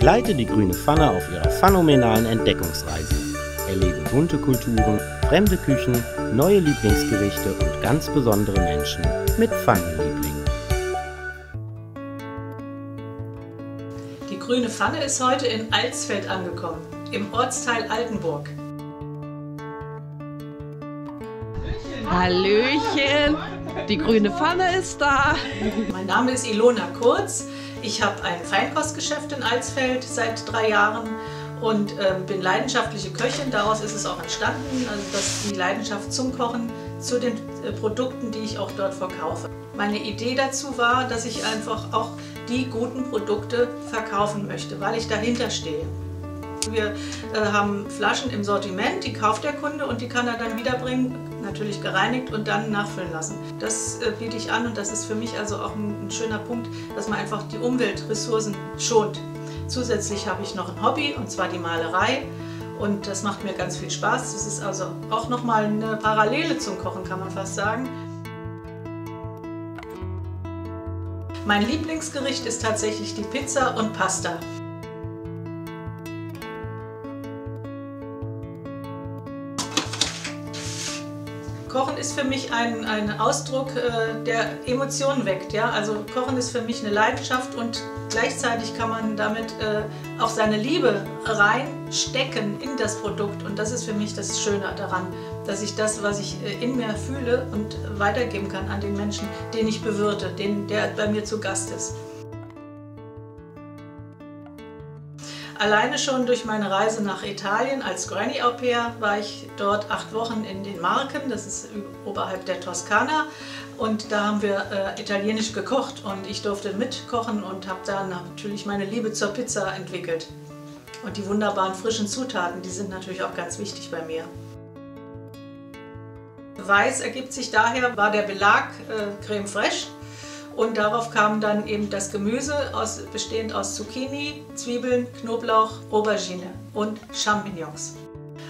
Begleite die grüne Pfanne auf ihrer phänomenalen Entdeckungsreise. Erlebe bunte Kulturen, fremde Küchen, neue Lieblingsgerichte und ganz besondere Menschen mit Pfannenlieblingen. Die grüne Pfanne ist heute in Alsfeld angekommen, im Ortsteil Altenburg. Hallöchen, die grüne Pfanne ist da. Mein Name ist Ilona Kurz. Ich habe ein Feinkostgeschäft in Alsfeld seit drei Jahren und äh, bin leidenschaftliche Köchin. Daraus ist es auch entstanden, also dass die Leidenschaft zum Kochen zu den äh, Produkten, die ich auch dort verkaufe. Meine Idee dazu war, dass ich einfach auch die guten Produkte verkaufen möchte, weil ich dahinter stehe. Wir äh, haben Flaschen im Sortiment, die kauft der Kunde und die kann er dann wiederbringen, natürlich gereinigt und dann nachfüllen lassen. Das äh, biete ich an und das ist für mich also auch ein, ein schöner Punkt, dass man einfach die Umweltressourcen schont. Zusätzlich habe ich noch ein Hobby und zwar die Malerei und das macht mir ganz viel Spaß. Das ist also auch nochmal eine Parallele zum Kochen, kann man fast sagen. Mein Lieblingsgericht ist tatsächlich die Pizza und Pasta. Kochen ist für mich ein, ein Ausdruck, äh, der Emotionen weckt. Ja? Also Kochen ist für mich eine Leidenschaft und gleichzeitig kann man damit äh, auch seine Liebe reinstecken in das Produkt. Und das ist für mich das Schöne daran, dass ich das, was ich äh, in mir fühle und weitergeben kann an den Menschen, den ich bewirte, den, der bei mir zu Gast ist. Alleine schon durch meine Reise nach Italien als Granny Au pair war ich dort acht Wochen in den Marken, das ist oberhalb der Toskana. Und da haben wir äh, italienisch gekocht und ich durfte mitkochen und habe da natürlich meine Liebe zur Pizza entwickelt. Und die wunderbaren frischen Zutaten, die sind natürlich auch ganz wichtig bei mir. Weiß ergibt sich daher, war der Belag äh, Creme Fraiche und darauf kam dann eben das Gemüse, aus, bestehend aus Zucchini, Zwiebeln, Knoblauch, Aubergine und Champignons.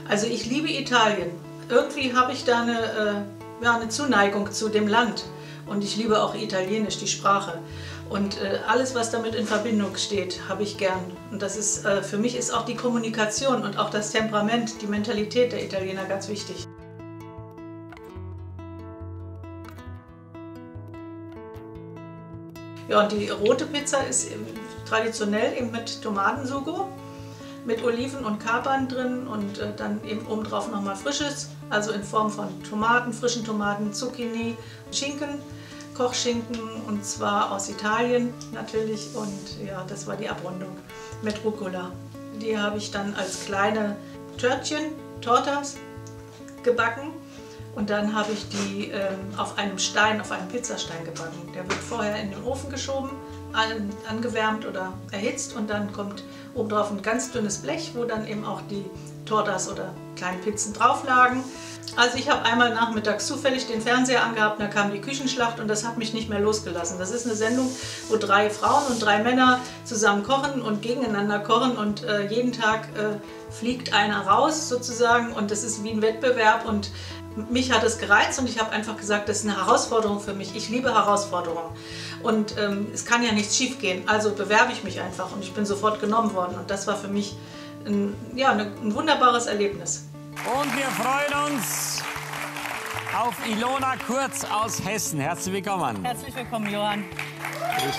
Also ich liebe Italien. Irgendwie habe ich da eine, äh, ja, eine Zuneigung zu dem Land. Und ich liebe auch Italienisch, die Sprache. Und äh, alles, was damit in Verbindung steht, habe ich gern. Und das ist, äh, für mich ist auch die Kommunikation und auch das Temperament, die Mentalität der Italiener ganz wichtig. Ja, und die rote Pizza ist traditionell eben mit Tomatensugo, mit Oliven und Kapern drin und äh, dann eben obendrauf nochmal frisches, also in Form von Tomaten, frischen Tomaten, Zucchini, Schinken, Kochschinken und zwar aus Italien natürlich und ja, das war die Abrundung mit Rucola. Die habe ich dann als kleine Törtchen, Tortas gebacken und dann habe ich die ähm, auf einem Stein, auf einem Pizzastein gebacken. Der wird vorher in den Ofen geschoben, an, angewärmt oder erhitzt und dann kommt oben drauf ein ganz dünnes Blech, wo dann eben auch die Tortas oder kleinen Pizzen drauf lagen. Also ich habe einmal nachmittags zufällig den Fernseher angehabt, da kam die Küchenschlacht und das hat mich nicht mehr losgelassen. Das ist eine Sendung, wo drei Frauen und drei Männer zusammen kochen und gegeneinander kochen und äh, jeden Tag äh, fliegt einer raus sozusagen und das ist wie ein Wettbewerb und mich hat es gereizt und ich habe einfach gesagt, das ist eine Herausforderung für mich. Ich liebe Herausforderungen und ähm, es kann ja nichts schief gehen. Also bewerbe ich mich einfach und ich bin sofort genommen worden und das war für mich ein, ja, ein wunderbares Erlebnis. Und wir freuen uns auf Ilona Kurz aus Hessen. Herzlich willkommen. Herzlich willkommen, Johann. Grüß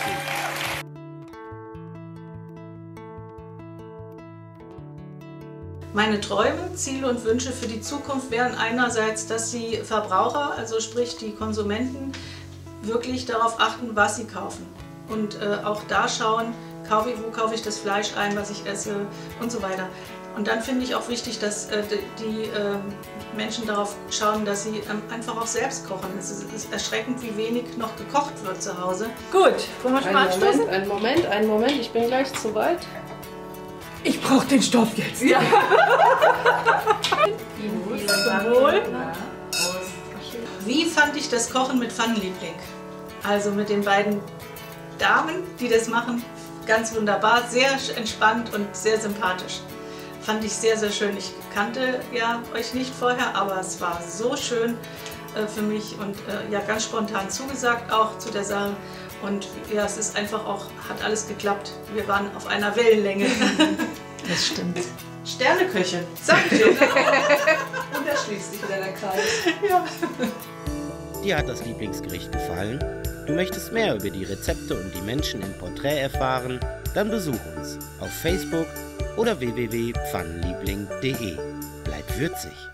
Meine Träume, Ziele und Wünsche für die Zukunft wären einerseits, dass die Verbraucher, also sprich die Konsumenten, wirklich darauf achten, was sie kaufen. Und äh, auch da schauen, kaufe ich, wo kaufe ich das Fleisch ein, was ich esse und so weiter. Und dann finde ich auch wichtig, dass äh, die äh, Menschen darauf schauen, dass sie ähm, einfach auch selbst kochen. Es ist, ist, erschreckend, wie wenig noch gekocht wird zu Hause. Gut, wollen wir schon mal anstoßen? Einen Moment, einen Moment, ich bin gleich zu weit. Ich brauche den Stoff jetzt. Ja. Wie fand ich das Kochen mit Pfannenliebling? Also mit den beiden Damen, die das machen, ganz wunderbar, sehr entspannt und sehr sympathisch. Fand ich sehr, sehr schön. Ich kannte ja euch nicht vorher, aber es war so schön äh, für mich und äh, ja ganz spontan zugesagt auch zu der Sache. Und ja, es ist einfach auch, hat alles geklappt. Wir waren auf einer Wellenlänge. Das stimmt. Sterneköchin, sag ich dir. Und da schließt sich wieder der Kreis. ja. Dir hat das Lieblingsgericht gefallen? Du möchtest mehr über die Rezepte und die Menschen im Porträt erfahren? Dann besuch uns auf Facebook oder www.pfannenliebling.de. Bleib würzig!